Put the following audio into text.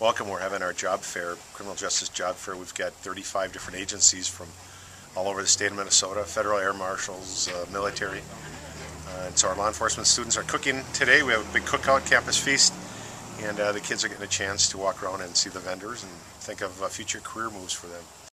welcome. We're having our job fair, criminal justice job fair. We've got 35 different agencies from all over the state of Minnesota, federal air marshals, uh, military. Uh, and so our law enforcement students are cooking today. We have a big cookout campus feast, and uh, the kids are getting a chance to walk around and see the vendors and think of uh, future career moves for them.